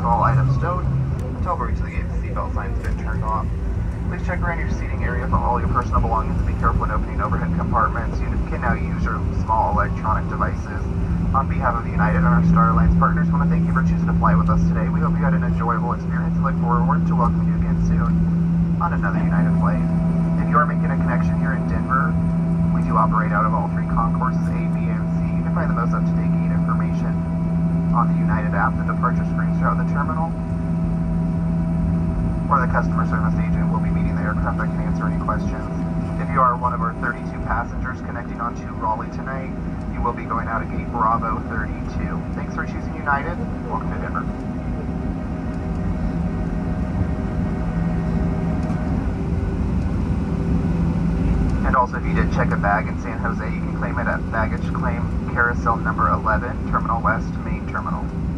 with all items stowed until we reach the gate. The seatbelt sign's been turned off. Please check around your seating area for all your personal belongings and be careful when opening overhead compartments. You can now use your small electronic devices. On behalf of United and our Star Alliance partners, I want to thank you for choosing to fly with us today. We hope you had an enjoyable experience and look forward to welcoming you again soon on another United flight. If you are making a connection here in Denver, we do operate out of all three concourses, A, B, and C. You can find the most up-to-date gate information on the United app, the departure screens throughout the terminal, or the customer service agent will be meeting the aircraft that can answer any questions. If you are one of our 32 passengers connecting onto Raleigh tonight, you will be going out of gate Bravo 32. Thanks for choosing United. Welcome to Denver. And also, if you did check a bag in San Jose, you can claim it at baggage claim carousel number 11, Terminal West, main terminal.